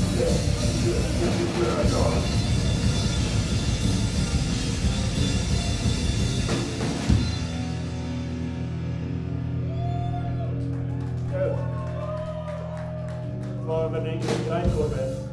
Good. Var med din grej på det.